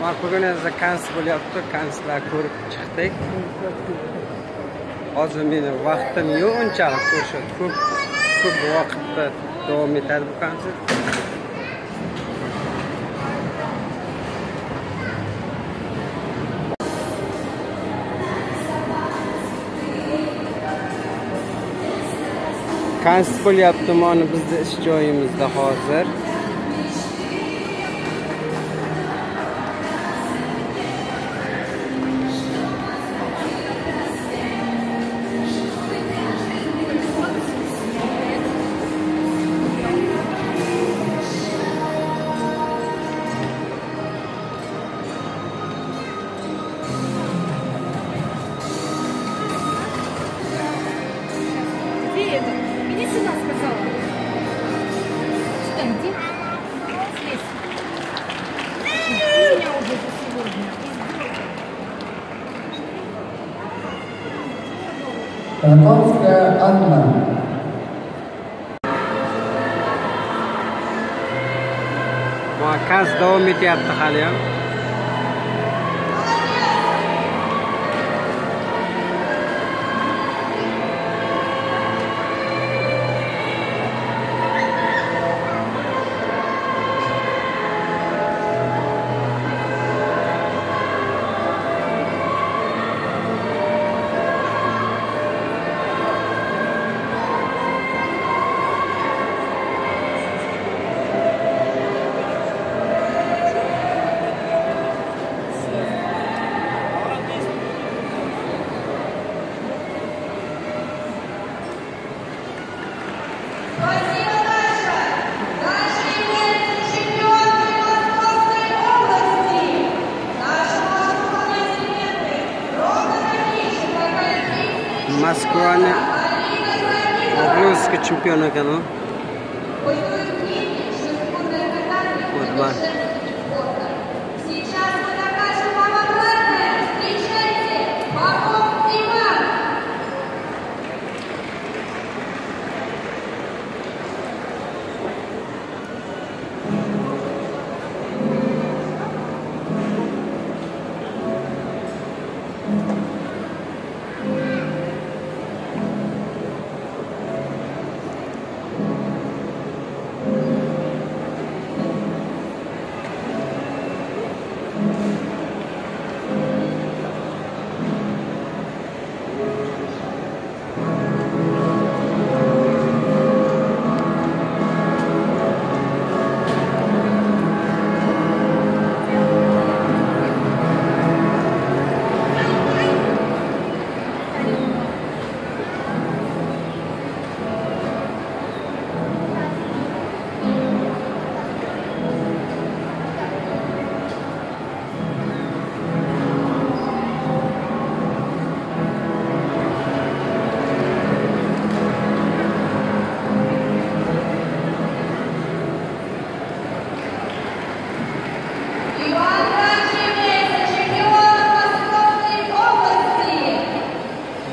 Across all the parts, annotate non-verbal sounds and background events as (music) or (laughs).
va bugun esa bo'lyapti kanslar ko'rib chiqdik hozir meni vaqtim yo'q unchalik ko'rishadi ko'p ko'p vaqtda davom etadi bu konsert konsert bo'lyapti mana bizni ish joyimizda hozir. Найди. Здесь. Анна. va kas davom etyapti haliyam Buranın Avrupa şampiyonu kanı. Futbol.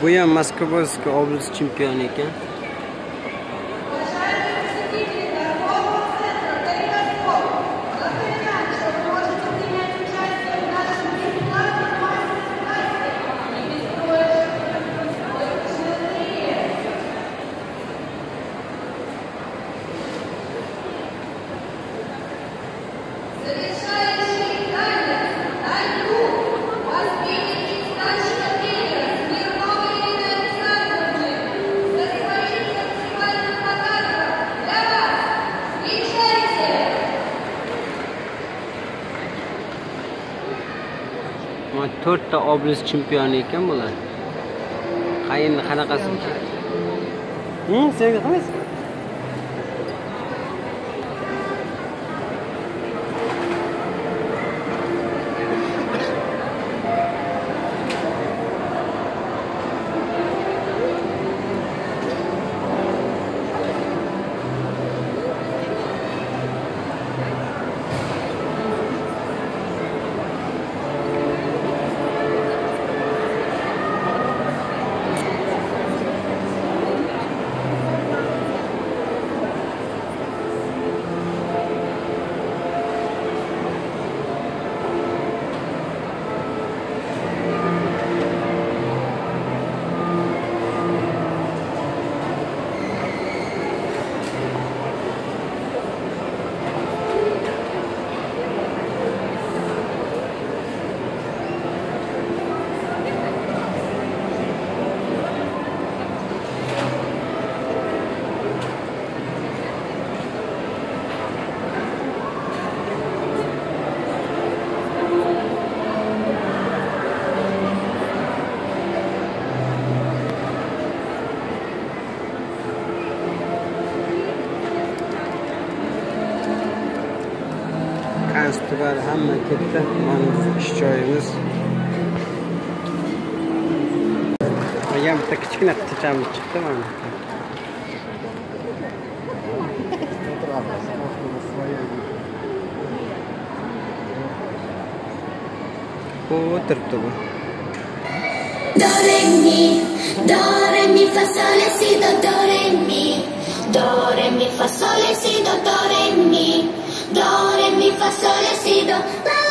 Bu ham moskovskiy oblast chempioni ekan. Mana to'rtta oblast chempioni ekan bular. Qayerni qanaqasi Hmm, Hasbihal hamma ketdi. Mana ish joyimiz. Yana bitta kichkina qutichamiz chiqdi mana. o'tiribdi bu dore mi dore mi fa sole si do dore mi dore mi fa sole si do dore mi pastor sou sido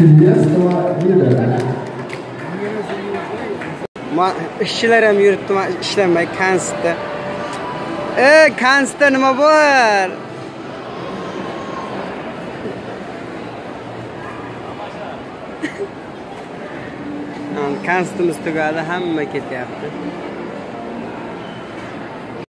Сильвестрова Ma ishchilar ham yuribdi man ishlamay kansda e kansda nima bor (laughs) kansimiz tugadi hamma ketyapti.